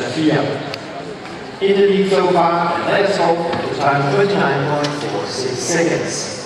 4. In the league so far, hope, the time 29.46 seconds.